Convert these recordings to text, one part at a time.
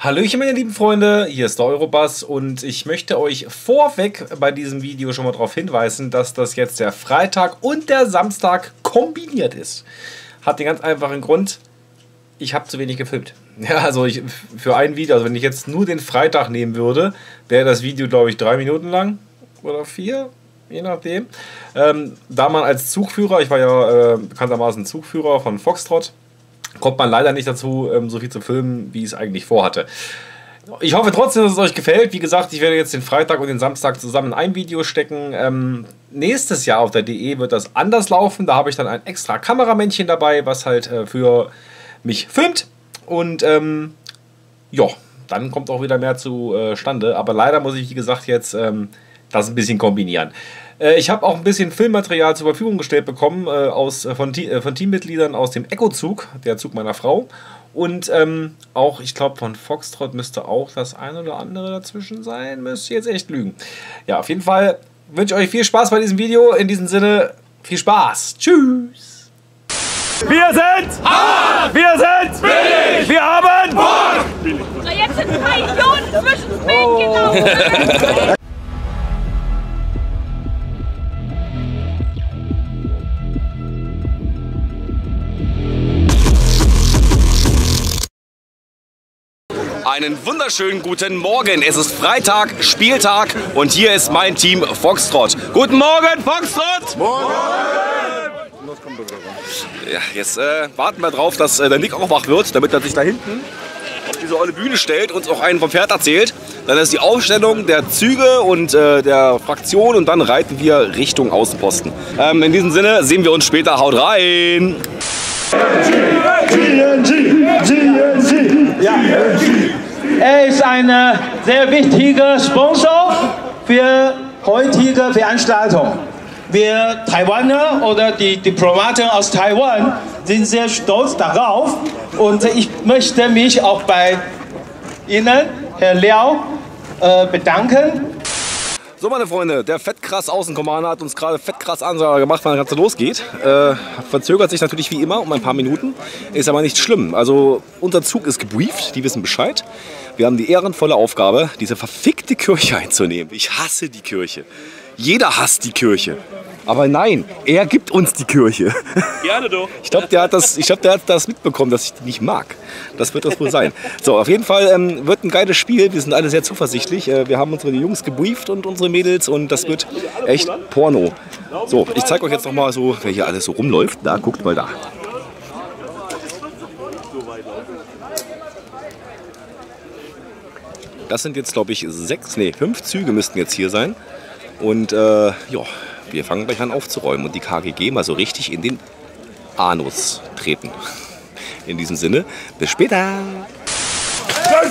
Hallöchen meine lieben Freunde, hier ist der Eurobass und ich möchte euch vorweg bei diesem Video schon mal darauf hinweisen, dass das jetzt der Freitag und der Samstag kombiniert ist. Hat den ganz einfachen Grund, ich habe zu wenig gefilmt. Ja, also ich, für ein Video, also wenn ich jetzt nur den Freitag nehmen würde, wäre das Video glaube ich drei Minuten lang oder vier, je nachdem. Ähm, da man als Zugführer, ich war ja äh, bekanntermaßen Zugführer von Foxtrot, kommt man leider nicht dazu, ähm, so viel zu filmen, wie ich es eigentlich vorhatte. Ich hoffe trotzdem, dass es euch gefällt. Wie gesagt, ich werde jetzt den Freitag und den Samstag zusammen in ein Video stecken. Ähm, nächstes Jahr auf der DE wird das anders laufen. Da habe ich dann ein extra Kameramännchen dabei, was halt äh, für mich filmt. Und ähm, ja, dann kommt auch wieder mehr zustande. Äh, Aber leider muss ich, wie gesagt, jetzt ähm, das ein bisschen kombinieren. Äh, ich habe auch ein bisschen Filmmaterial zur Verfügung gestellt bekommen äh, aus, äh, von, äh, von Teammitgliedern aus dem Echo-Zug, der Zug meiner Frau. Und ähm, auch, ich glaube, von Foxtrot müsste auch das eine oder andere dazwischen sein. Müsste jetzt echt lügen. Ja, auf jeden Fall wünsche ich euch viel Spaß bei diesem Video. In diesem Sinne, viel Spaß. Tschüss. Wir sind hart! Wir sind billig! Wir haben Bock! Jetzt sind zwei Idioten zwischen den Wegen gelaufen. Einen wunderschönen guten Morgen. Es ist Freitag, Spieltag und hier ist mein Team Foxtrot. Guten Morgen, Foxtrot! Morgen! Ja, jetzt äh, warten wir drauf, dass äh, der Nick auch wach wird, damit er sich da hinten auf diese olle Bühne stellt und uns auch einen vom Pferd erzählt. Dann ist die Aufstellung der Züge und äh, der Fraktion und dann reiten wir Richtung Außenposten. Ähm, in diesem Sinne sehen wir uns später. Haut rein! Er ist ein äh, sehr wichtiger Sponsor für heutige Veranstaltung. Wir Taiwaner oder die Diplomaten aus Taiwan sind sehr stolz darauf und ich möchte mich auch bei Ihnen, Herr Liao, äh, bedanken. So, meine Freunde, der fettkrass Außenkommander hat uns gerade fettkrass Ansage gemacht, wann das Ganze losgeht. Äh, verzögert sich natürlich wie immer um ein paar Minuten, ist aber nicht schlimm. Also, unser Zug ist gebrieft, die wissen Bescheid. Wir haben die ehrenvolle Aufgabe, diese verfickte Kirche einzunehmen. Ich hasse die Kirche. Jeder hasst die Kirche. Aber nein, er gibt uns die Kirche. Gerne doch. Ich glaube, der, hat das- ich glaub, der hat das mitbekommen, dass ich die nicht mag. Das wird das wohl sein. So, auf jeden Fall ähm, wird ein geiles Spiel. Wir sind alle sehr zuversichtlich. Äh, wir haben unsere Jungs gebrieft und unsere Mädels und das wird echt Porno. So, ich zeige euch jetzt noch mal so, wer hier alles so rumläuft. Da, guckt mal da. Das sind jetzt, glaube ich, sechs, nee, fünf Züge müssten jetzt hier sein. Und äh, ja, wir fangen gleich an aufzuräumen und die KGG mal so richtig in den Anus treten. In diesem Sinne, bis später.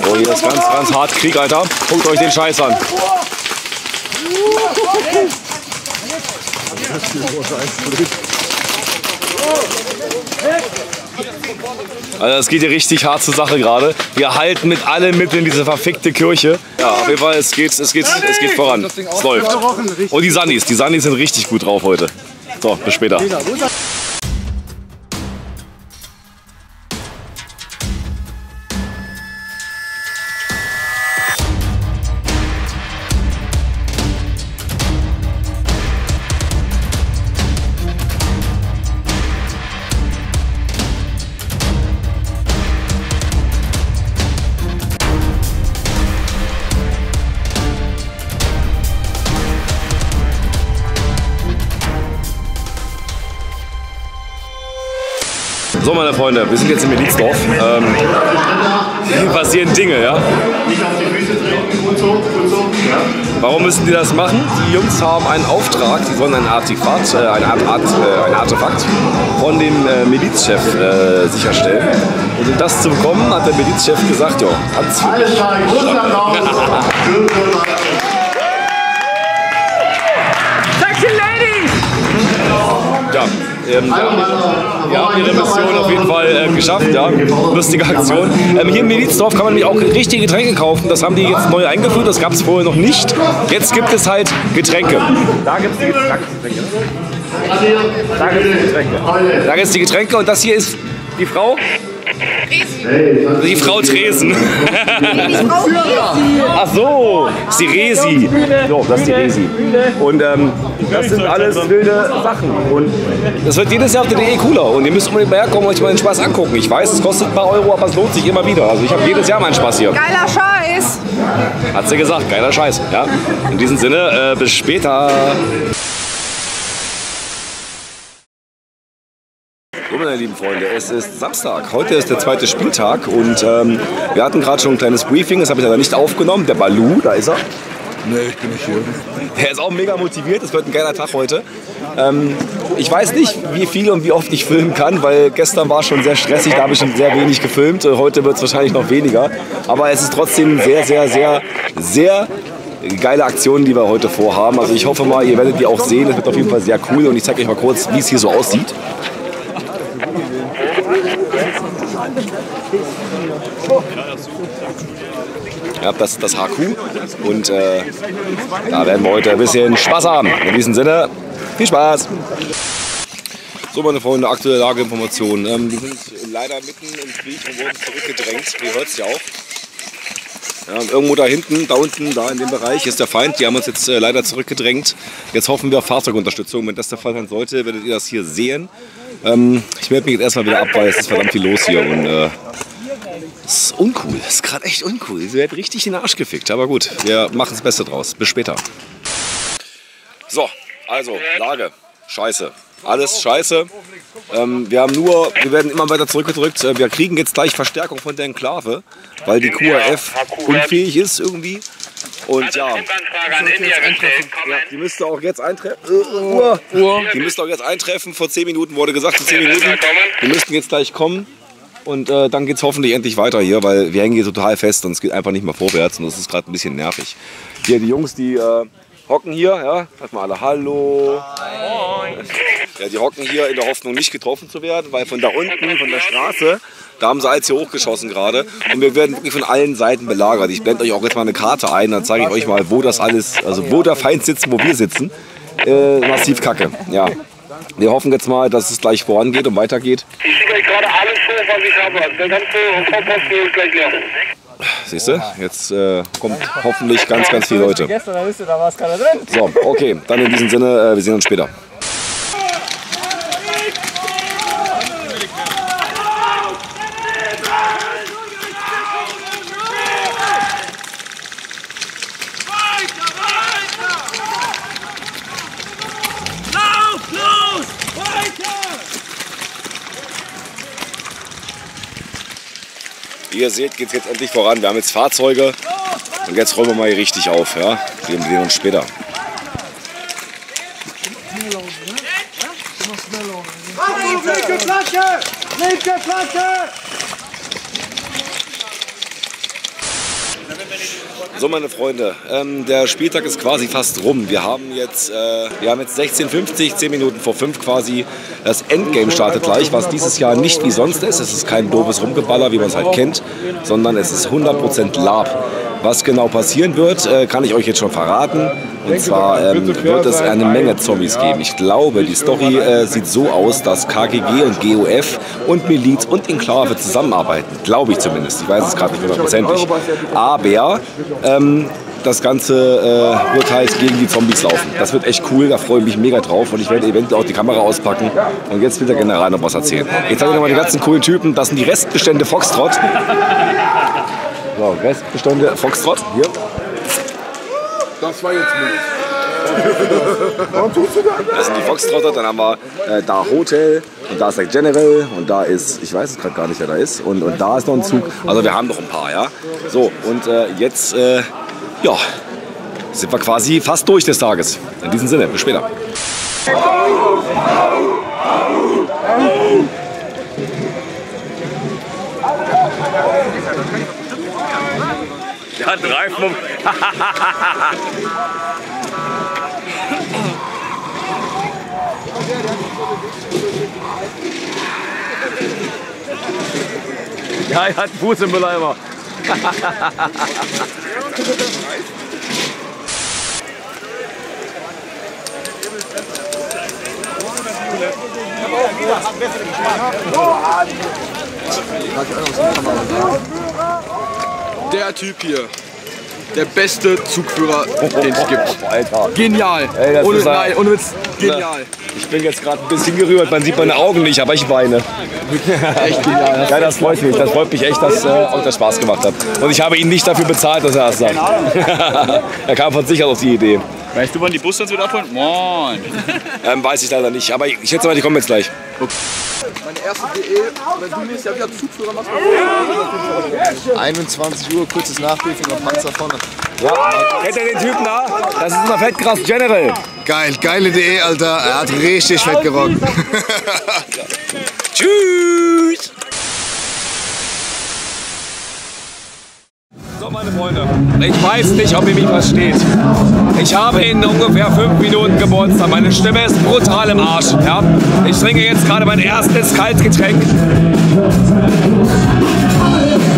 Oh, hier ist ganz, ganz hart Krieg, Alter. Guckt euch den Scheiß an. Also es geht hier richtig hart zur Sache gerade. Wir halten mit allen Mitteln diese verfickte Kirche. Ja, auf jeden Fall, es geht, es geht, es geht voran. Es läuft. Und die Sunnis, die Sunnis sind richtig gut drauf heute. So, bis später. Meine Freunde, wir sind jetzt in Milizdorf. Ähm, hier passieren Dinge, ja. Warum müssen die das machen? Die Jungs haben einen Auftrag, die sollen ein Artefakt, äh, eine Art, Art, äh, ein Artefakt von dem äh, Milizchef äh, sicherstellen. Und um das zu bekommen, hat der Milizchef gesagt, ja, hat's für mich. Ja, ähm, wir, haben, wir haben ihre Mission auf jeden Fall äh, geschafft, ja. Lustige Aktion. Ähm, hier in Milizdorf kann man nämlich auch richtige Getränke kaufen. Das haben die jetzt neu eingeführt, das gab es vorher noch nicht. Jetzt gibt es halt Getränke. Da gibt es die Getränke. Da gibt es die Getränke. Da gibt es die Getränke und das hier ist die Frau. Die Frau Tresen. Ach so, ist die Resi. So, das ist die Resi. Und ähm, das sind alles wilde Sachen. Und das wird jedes Jahr auf der DE cooler. Und ihr müsst unbedingt mal herkommen und euch mal den Spaß angucken. Ich weiß, es kostet ein paar Euro, aber es lohnt sich immer wieder. Also ich habe jedes Jahr meinen Spaß hier. Geiler Scheiß. Hat sie gesagt, geiler Scheiß. Ja. In diesem Sinne, äh, bis später. So, meine lieben Freunde, es ist Samstag. Heute ist der zweite Spieltag und ähm, wir hatten gerade schon ein kleines Briefing, das habe ich aber nicht aufgenommen. Der Balu, da ist er. Nee, ich bin nicht hier. Der ist auch mega motiviert, es wird ein geiler Tag heute. Ähm, ich weiß nicht, wie viel und wie oft ich filmen kann, weil gestern war schon sehr stressig, da habe ich schon sehr wenig gefilmt. Heute wird es wahrscheinlich noch weniger. Aber es ist trotzdem sehr, sehr, sehr, sehr geile Aktionen, die wir heute vorhaben. Also ich hoffe mal, ihr werdet die auch sehen. Es wird auf jeden Fall sehr cool und ich zeige euch mal kurz, wie es hier so aussieht. Ja, das ist das HQ und äh, da werden wir heute ein bisschen Spaß haben. In diesem Sinne, viel Spaß! So, meine Freunde, aktuelle Lageinformationen. Ähm, wir sind leider mitten im Krieg und wurden zurückgedrängt. Ihr hört es ja auch. Ja, irgendwo da hinten, da unten, da in dem Bereich ist der Feind. Die haben uns jetzt äh, leider zurückgedrängt. Jetzt hoffen wir auf Fahrzeugunterstützung. Wenn das der Fall sein sollte, werdet ihr das hier sehen. Ähm, ich melde mich jetzt erstmal wieder ab, weil es ist verdammt viel los hier. Und äh, es ist uncool. Es ist gerade echt uncool. Sie werden richtig in den Arsch gefickt. Aber gut, wir machen das Beste draus. Bis später. So, also, Lage. Scheiße. Alles scheiße. Ähm, wir haben nur, wir werden immer weiter zurückgedrückt. Äh, Wir kriegen jetzt gleich Verstärkung von der Enklave, weil die QRF unfähig ist irgendwie. Und ja, India gestellt. Kommen. die müsste auch jetzt eintreffen. Äh, Uhr. Die müsste auch jetzt eintreffen. Vor 10 Minuten wurde gesagt, in 10 Minuten. Die müssten jetzt gleich kommen. Und äh, dann geht es hoffentlich endlich weiter hier, weil wir hängen hier total fest und es geht einfach nicht mehr vorwärts und das ist gerade ein bisschen nervig. Hier die Jungs, die äh, hocken hier, ja, sag mal alle Hallo. Ja, die hocken hier in der Hoffnung, nicht getroffen zu werden, weil von da unten, von der Straße, da haben sie alles hier hochgeschossen gerade. Und wir werden wirklich von allen Seiten belagert. Ich blende euch auch jetzt mal eine Karte ein, dann zeige ich euch mal, wo das alles, also wo der Feind sitzt, wo wir sitzen. Äh, massiv kacke, ja. Wir hoffen jetzt mal, dass es gleich vorangeht und weitergeht. Ich schicke euch gerade alles hoch, was ich habe. Der ganze Vorposten ist gleich leer. Siehst du? Jetzt äh, kommt hoffentlich ganz, ganz viele Leute. Gestern, da wisst ihr, da war es keiner drin. So, okay, dann in diesem Sinne, äh, wir sehen uns später. Wie ihr seht, geht es jetzt endlich voran. Wir haben jetzt Fahrzeuge und jetzt rollen wir mal hier richtig auf. Ja? Wir sehen uns später. So, meine Freunde, ähm, der Spieltag ist quasi fast rum. Wir haben jetzt, äh, jetzt 16:50, 10 Minuten vor 5 quasi. Das Endgame startet gleich, was dieses Jahr nicht wie sonst ist. Es ist kein doofes Rumgeballer, wie man es halt kennt, sondern es ist 100% Lab. Was genau passieren wird, äh, kann ich euch jetzt schon verraten. Und zwar ähm, wird es eine Menge Zombies geben. Ich glaube, die Story äh, sieht so aus, dass KGG und GOF und Miliz und Enklave zusammenarbeiten. Glaube ich zumindest. Ich weiß es gerade nicht hundertprozentig. Aber ähm, das Ganze äh, wird halt gegen die Zombies laufen. Das wird echt cool, da freue ich mich mega drauf und ich werde eventuell auch die Kamera auspacken und jetzt will der General noch was erzählen. Ich zeige euch nochmal die ganzen coolen Typen, das sind die Restbestände Foxtrot. So, Restbestände Foxtrot, hier. Das war jetzt nicht. Warum tust du das? Das sind die Foxtrotter, dann haben wir äh, da Hotel und da ist der General und da ist, ich weiß es gerade gar nicht, wer da ist und, und da ist noch ein Zug. Also wir haben noch ein paar, ja. So, und äh, jetzt, äh, ja, sind wir quasi fast durch des Tages. In diesem Sinne, bis später. Der hat einen Reifen um. Ja, er hat einen Fuß im Mülleimer. Der Typ hier. Der beste Zugführer, den es gibt. Alter. Genial. Ey, das ohne, ist nein, ohne Witz. Genial. Ich bin jetzt gerade ein bisschen gerührt. Man sieht meine Augen nicht, aber ich weine. Echt genial. Ja, das freut mich. Das freut mich echt, dass äh, euch das Spaß gemacht hat. Und ich habe ihn nicht dafür bezahlt, dass er das sagt. er kam von sich aus auf die Idee. Weißt du, wann die Bus uns wieder abholen? Moin. Ähm, weiß ich leider nicht. Aber ich schätze mal, die kommen jetzt gleich. Meine erste DE, wenn du nächstes Jahr wieder Zugführer machst, 21 Uhr, kurzes Nachbriefing am Panzer vorne. Kennt ihr den Typen da? Das ist unser Fettkrass General. Geil, geile DE, Alter. Er hat richtig fett gerockt. Tschüss. Meine Freunde, ich weiß nicht, ob ihr mich versteht. Ich habe in ungefähr fünf Minuten Geburtstag. Meine Stimme ist brutal im Arsch. Ja? Ich trinke jetzt gerade mein erstes Kaltgetränk.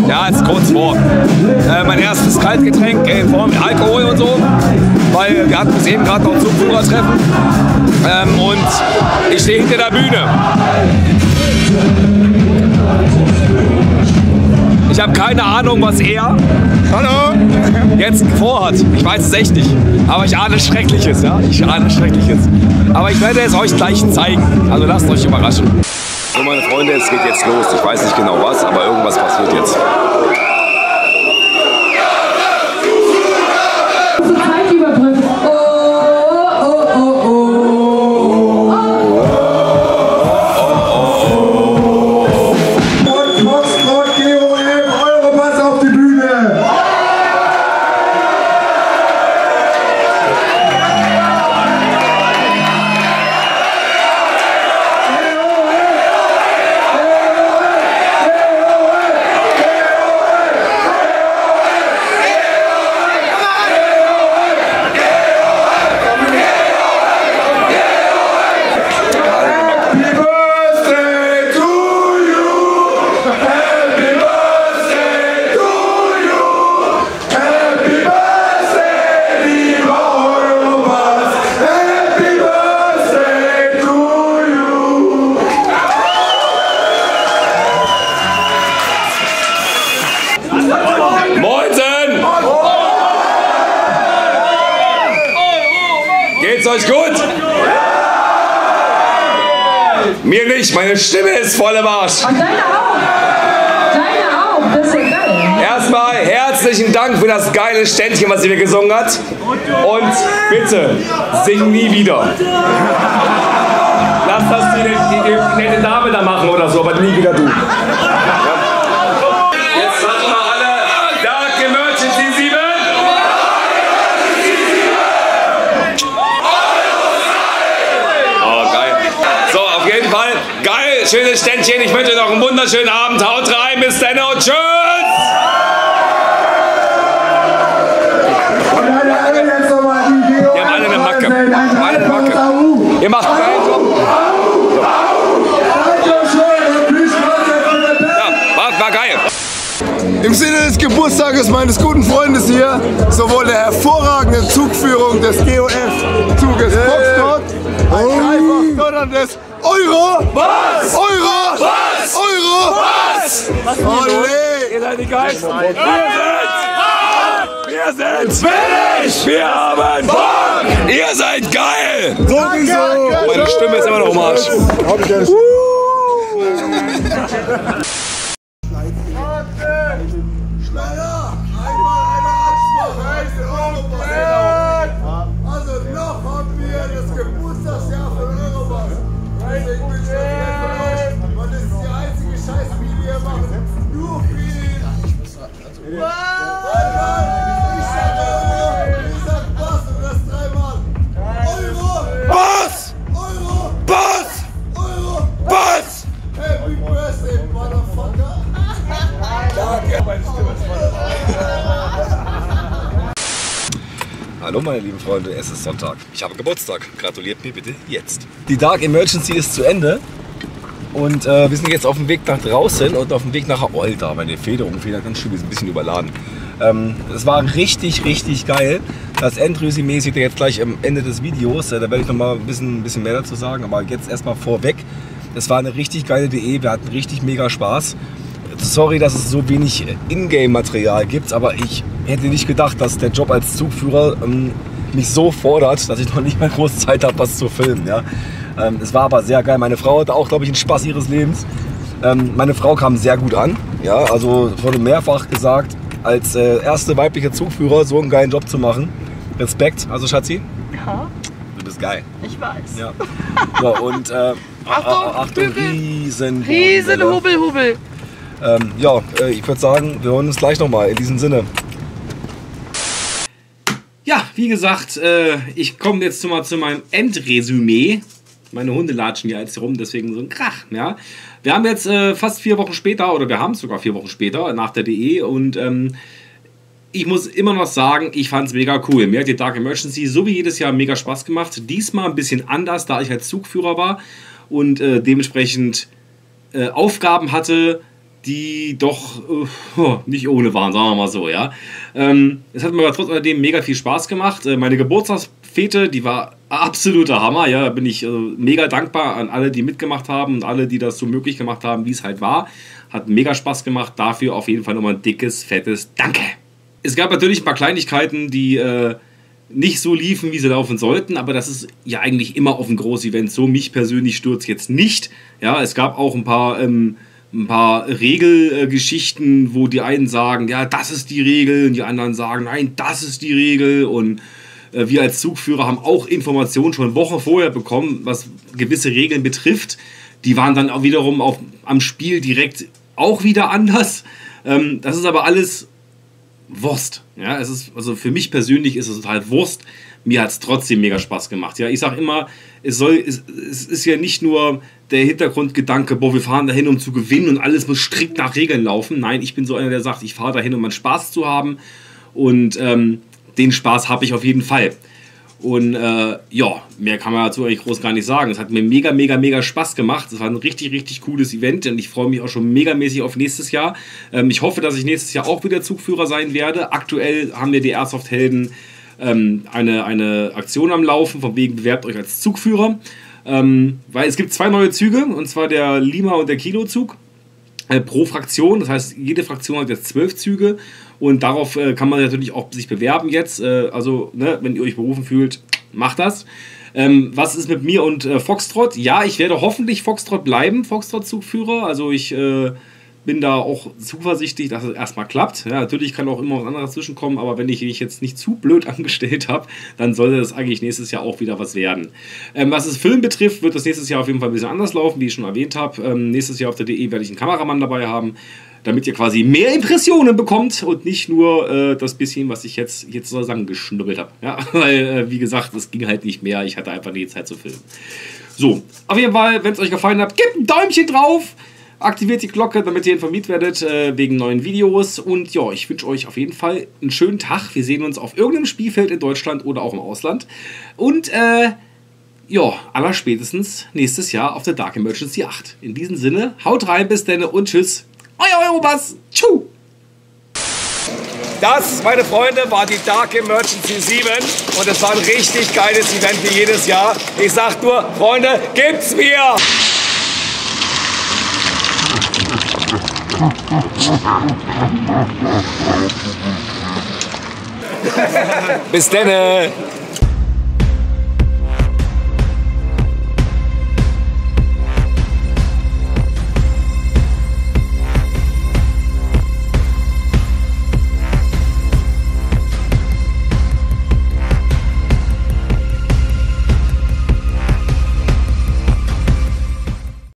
Ja, ist kurz vor. Äh, mein erstes Kaltgetränk in Form mit Alkohol und so. Weil wir hatten bis eben gerade noch Zugführertreffen. Ähm, und ich stehe hinter der Bühne. Ich habe keine Ahnung, was er Hallo. jetzt vorhat. Ich weiß es echt nicht. Aber ich ahne Schreckliches, ja. Ich ahne Schreckliches. Aber ich werde es euch gleich zeigen. Also lasst euch überraschen. So, meine Freunde, es geht jetzt los. Ich weiß nicht genau was, aber irgendwas passiert jetzt. Geht's euch gut? Mir nicht, meine Stimme ist voll im Arsch. Und deine auch. Deine auch. Das ist geil. Erstmal herzlichen Dank für das geile Ständchen, was sie mir gesungen hat. Und bitte, sing nie wieder. Lass das die, die, die nette Dame da machen oder so, aber nie wieder du. Jetzt machen wir alle Dark Emergency 7. Oh, geil. So, auf jeden Fall, geil, schönes Ständchen. Ich wünsche euch noch einen wunderschönen Abend. Haut rein, bis dann und tschüss. Wir haben alle eine Macke. Alle eine Macke. Ihr macht einen geilen Job. Ja, war, war geil. Im Sinne des Geburtstages meines guten Freundes hier, sowohl der hervorragenden Zugführung des GOF-Zuges Foxtrot, als dreifach förderndes Euro! Was? Euro! Was? Euro! Was? Olé! Ihr seid die Geilsten. Wir sind billig. Wir haben Bock. Ihr seid geil. Sowieso! Meine Stimme ist immer noch im Arsch. Schneller! Hallo meine lieben Freunde, es ist Sonntag. Ich habe Geburtstag. Gratuliert mir bitte jetzt. Die Dark Emergency ist zu Ende. Und äh, wir sind jetzt auf dem Weg nach draußen und auf dem Weg nach Olda. Meine Federung federt ganz schön, wir sind ein bisschen überladen. Ähm, war richtig, richtig geil. Das Endresümee seht ihr jetzt gleich am Ende des Videos. Äh, da werde ich noch mal ein bisschen, ein bisschen mehr dazu sagen. Aber jetzt erstmal vorweg. Es war eine richtig geile DE. Wir hatten richtig mega Spaß. Sorry, dass es so wenig Ingame-Material gibt, aber ich hätte nicht gedacht, dass der Job als Zugführer ähm, mich so fordert, dass ich noch nicht mal groß Zeit habe, was zu filmen. Ja? Ähm, es war aber sehr geil. Meine Frau hatte auch, glaube ich, einen Spaß ihres Lebens. Ähm, meine Frau kam sehr gut an. Ja, also wurde mehrfach gesagt, als äh, erste weibliche Zugführer so einen geilen Job zu machen. Respekt. Also Schatzi, Ja, du bist geil. ich weiß. Ja. So, und äh, Achtung, Achtung, riesen Riesen Hubel, Hubel. Ähm, ja, äh, ich würde sagen, wir hören uns gleich nochmal. In diesem Sinne. Ja, wie gesagt, äh, ich komme jetzt mal zu meinem Endresümee. Meine Hunde latschen hier jetzt rum, deswegen so ein Krach. Ja. Wir haben jetzt äh, fast vier Wochen später, oder wir haben es sogar vier Wochen später, nach der DE und ähm, ich muss immer noch sagen, ich fand es mega cool. Mir hat die Dark Emergency so wie jedes Jahr mega Spaß gemacht. Diesmal ein bisschen anders, da ich als Zugführer war und äh, dementsprechend äh, Aufgaben hatte, die doch oh, nicht ohne waren, sagen wir mal so, ja. Ähm, es hat mir aber trotz alledem mega viel Spaß gemacht. Äh, meine Geburtstagsfete, die war absoluter Hammer, ja. Da bin ich äh, mega dankbar an alle, die mitgemacht haben und alle, die das so möglich gemacht haben, wie es halt war. Hat mega Spaß gemacht. Dafür auf jeden Fall nochmal ein dickes, fettes Danke. Es gab natürlich ein paar Kleinigkeiten, die äh, nicht so liefen, wie sie laufen sollten, aber das ist ja eigentlich immer auf ein Groß-Event so. Mich persönlich stürzt jetzt nicht. Ja, es gab auch ein paar, ähm, ein paar Regelgeschichten, wo die einen sagen, ja, das ist die Regel, und die anderen sagen, nein, das ist die Regel. Und äh, wir als Zugführer haben auch Informationen schon Wochen vorher bekommen, was gewisse Regeln betrifft. Die waren dann auch wiederum auf, am Spiel direkt auch wieder anders. Ähm, das ist aber alles Wurst. Ja, es ist, also für mich persönlich ist es total Wurst. Mir hat es trotzdem mega Spaß gemacht. Ja, ich sag immer, es soll, es, es ist ja nicht nur der Hintergrundgedanke, boah, wir fahren dahin, um zu gewinnen und alles muss strikt nach Regeln laufen. Nein, ich bin so einer, der sagt, ich fahre dahin, um meinen Spaß zu haben. Und ähm, den Spaß habe ich auf jeden Fall. Und äh, ja, mehr kann man dazu eigentlich groß gar nicht sagen. Es hat mir mega, mega, mega Spaß gemacht. Es war ein richtig, richtig cooles Event und ich freue mich auch schon megamäßig auf nächstes Jahr. Ähm, ich hoffe, dass ich nächstes Jahr auch wieder Zugführer sein werde. Aktuell haben wir die Airsoft-Helden ähm, eine, eine Aktion am Laufen, von wegen bewerbt euch als Zugführer. Ähm, weil es gibt zwei neue Züge, und zwar der Lima und der Kilo-Zug äh, pro Fraktion. Das heißt, jede Fraktion hat jetzt zwölf Züge und darauf äh, kann man natürlich auch sich bewerben jetzt. Äh, also, ne, wenn ihr euch berufen fühlt, macht das. Ähm, was ist mit mir und äh, Foxtrot? Ja, ich werde hoffentlich Foxtrot bleiben, Foxtrot-Zugführer. Also ich äh, bin da auch zuversichtlich, dass es erstmal klappt. Ja, natürlich kann auch immer was anderes zwischenkommen, aber wenn ich mich jetzt nicht zu blöd angestellt habe, dann sollte das eigentlich nächstes Jahr auch wieder was werden. Ähm, was das Film betrifft, wird das nächstes Jahr auf jeden Fall ein bisschen anders laufen, wie ich schon erwähnt habe. Ähm, nächstes Jahr auf der DE werde ich einen Kameramann dabei haben, damit ihr quasi mehr Impressionen bekommt und nicht nur äh, das bisschen, was ich jetzt, jetzt zusammengeschnubbelt habe. Ja, weil, äh, wie gesagt, es ging halt nicht mehr. Ich hatte einfach nie Zeit zu filmen. So, auf jeden Fall, wenn es euch gefallen hat, gebt ein Däumchen drauf. Aktiviert die Glocke, damit ihr informiert werdet äh, wegen neuen Videos. Und ja, ich wünsche euch auf jeden Fall einen schönen Tag. Wir sehen uns auf irgendeinem Spielfeld in Deutschland oder auch im Ausland. Und äh, ja, aller spätestens nächstes Jahr auf der Dark Emergency 8. In diesem Sinne, haut rein, bis dann und tschüss. Euer Eurobus. Tschu. Das, meine Freunde, war die Dark Emergency 7 und es war ein richtig geiles Event wie jedes Jahr. Ich sag nur, Freunde, gibt's mir! Bis denne!